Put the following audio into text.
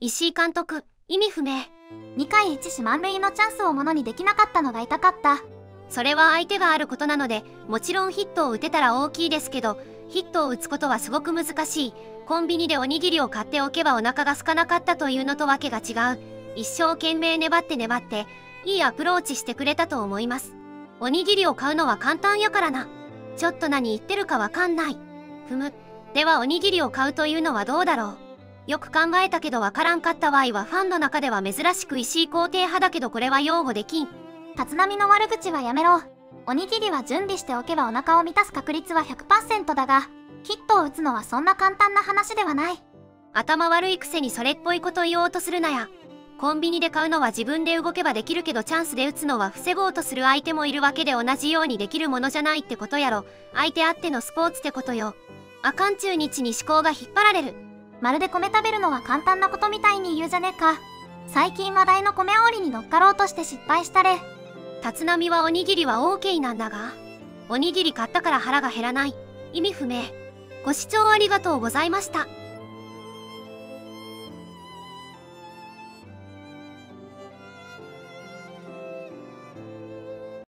石井監督、意味不明。2回1死満塁のチャンスをものにできなかったのが痛かった。それは相手があることなので、もちろんヒットを打てたら大きいですけど、ヒットを打つことはすごく難しい。コンビニでおにぎりを買っておけばお腹が空かなかったというのとわけが違う。一生懸命粘って粘って、いいアプローチしてくれたと思います。おにぎりを買うのは簡単やからな。ちょっと何言ってるかわかんない。ふむ。ではおにぎりを買うというのはどうだろう。よく考えたけどわからんかった場合はファンの中では珍しく石井肯定派だけどこれは擁護できん。立浪の悪口はやめろ。おにぎりは準備しておけばお腹を満たす確率は100%だが、ヒットを打つのはそんな簡単な話ではない。頭悪いくせにそれっぽいこと言おうとするなや。コンビニで買うのは自分で動けばできるけどチャンスで打つのは防ごうとする相手もいるわけで同じようにできるものじゃないってことやろ。相手あってのスポーツってことよ。あかん中日に思考が引っ張られる。まるで米食べるのは簡単なことみたいに言うじゃねえか。最近話題の米煽りに乗っかろうとして失敗したれ。立浪はおにぎりは OK なんだが。おにぎり買ったから腹が減らない。意味不明。ご視聴ありがとうございました。